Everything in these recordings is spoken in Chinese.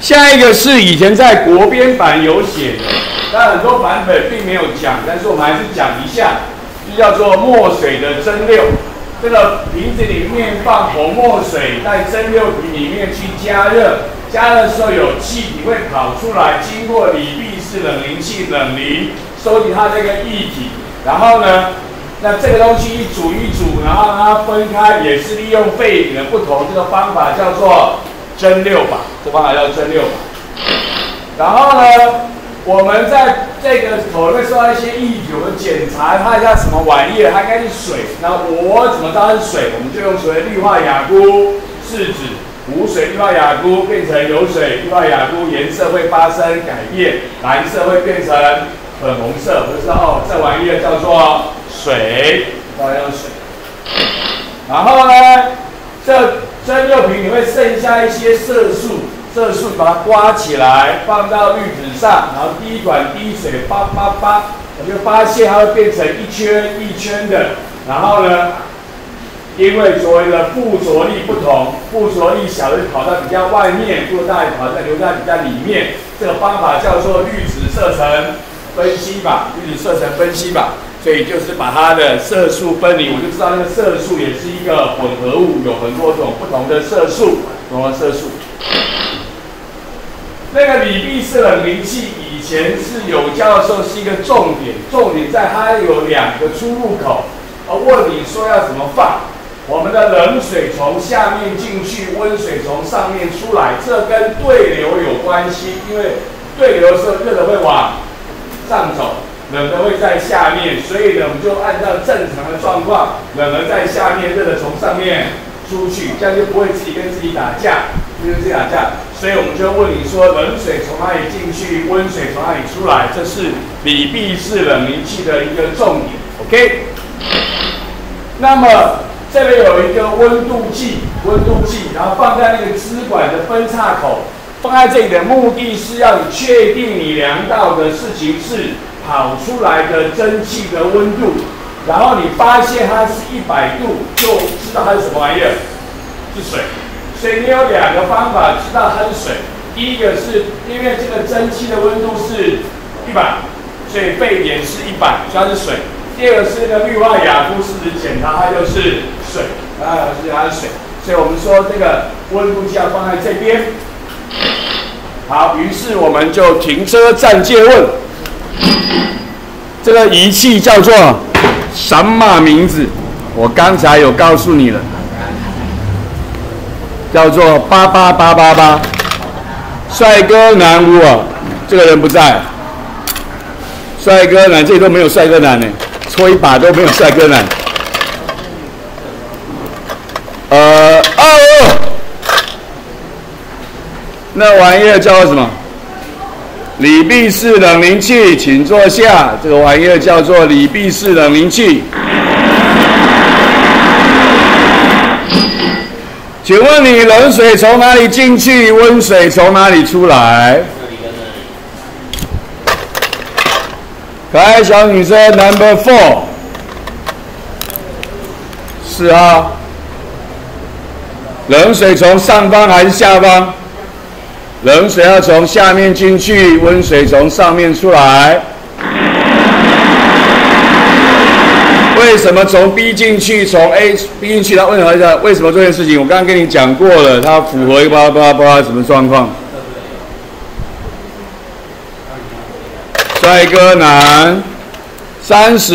下一个是以前在国编版有写的，但很多版本并没有讲，但是我们还是讲一下，就叫做墨水的蒸馏。这个瓶子里面放红墨水，在蒸馏瓶里面去加热，加热的时候有气体会跑出来，经过锂闭式冷凝器冷凝，收集它这个液体，然后呢，那这个东西一煮一煮，然后让它分开，也是利用沸点的不同，这个方法叫做蒸馏法，这方法叫蒸馏法。然后呢，我们在这个口会收到一些液体，我们检查它一下什么玩意儿，它应该是水。那我怎么知道是水？我们就用所谓氯化亚钴试纸，无水氯化亚钴变成有水氯化亚钴，颜色会发生改变，蓝色会变成粉红色，我就知道哦，这玩意儿叫做水，叫做水。然后呢，这蒸馏瓶你会剩下一些色素，色素把它刮起来，放到滤纸上，然后滴管滴水，叭叭叭，我就发现它会变成一圈一圈的。然后呢，因为所谓的附着力不同，附着力小的跑到比较外面，附着大的跑在留在比较里面。这个方法叫做滤纸色层分析法，滤纸色层分析法。所以就是把它的色素分离，我就知道那个色素也是一个混合物，有很多种不同的色素，不同的色素。那个锂闭式冷凝器以前是有教授是一个重点，重点在它有两个出入口，而问你说要怎么放，我们的冷水从下面进去，温水从上面出来，这跟对流有关系，因为对流的时候热的会往上走，冷的会在下面，所以呢我们就按照正常的状况，冷的在下面，热的从上面出去，这样就不会自己跟自己打架，跟自己打架。所以我们就问你说，冷水从哪里进去，温水从哪里出来？这是锂闭式冷凝器的一个重点，OK？那么这里有一个温度计，温度计，然后放在那个支管的分叉口，放在这里的目的是要你确定你量到的事情是跑出来的蒸汽的温度，然后你发现它是一百度，就知道它是什么玩意儿，是水。所以你有两个方法知道它是水。第一个是因为这个蒸汽的温度是一百，所以沸点是一百，所以它是水。第二个是那个氯化亚钴试纸检查，它就是水，啊，是它是水。所以我们说这个温度计要放在这边。好，于是我们就停车站借问。这个仪器叫做什么名字？我刚才有告诉你了。叫做八八八八八，帅哥男无啊，这个人不在。帅哥男这里都没有帅哥男呢，搓一把都没有帅哥男。呃，哦，那玩意儿叫什么？锂闭式冷凝器，请坐下。这个玩意儿叫做锂闭式冷凝器。请问你冷水从哪里进去？温水从哪里出来？可爱小女生 Number Four，是啊。冷水从上方还是下方？冷水要从下面进去，温水从上面出来。为什么从 B 进去，从 A B 进去？他问一下，为什么这件事情？我刚刚跟你讲过了，它符合一巴巴巴什么状况？帅哥男，三十，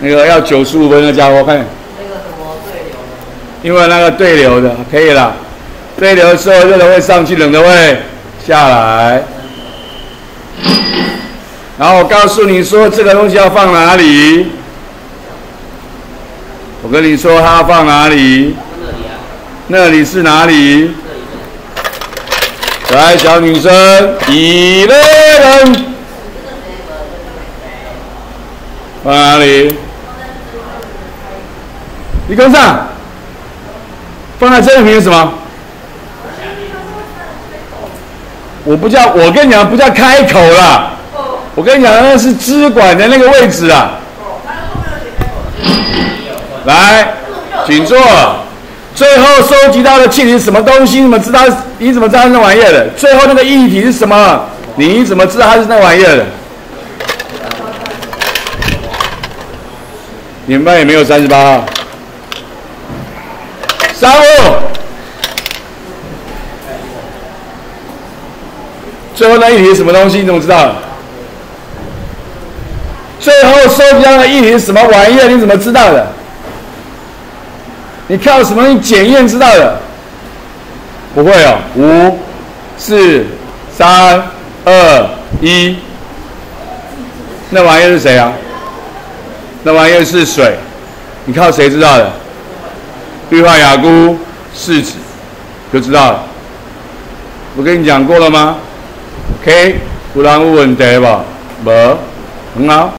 那个要九十五分的家伙，看。那个什么对流的？因为那个对流的，可以了。对流的时候，热的会上去，冷的会下来。然后我告诉你说，这个东西要放哪里？我跟你说，它要放哪里？那里。是哪里？可爱小女生，一个人。放哪里？你跟上。放在这里面什么？我不叫，我跟你讲，不叫开口了。我跟你讲，那是支管的那个位置啊。来，请坐。最后收集到的气体是什么东西？你们知道？你怎么知道那玩意儿的？最后那个液体是什么？你怎么知道它是那玩意儿的？你们班也没有三十八号，三五。最后那一瓶什么东西？你怎么知道？最后收集到的液体是什么玩意儿？你怎么知道的？你靠什么东西检验知道的？不会哦，五、四、三、二、一，那玩意儿是谁啊？那玩意儿是水，你靠谁知道的？氯化亚钴试纸就知道了。我跟你讲过了吗？OK，不然问题吧，无，很好。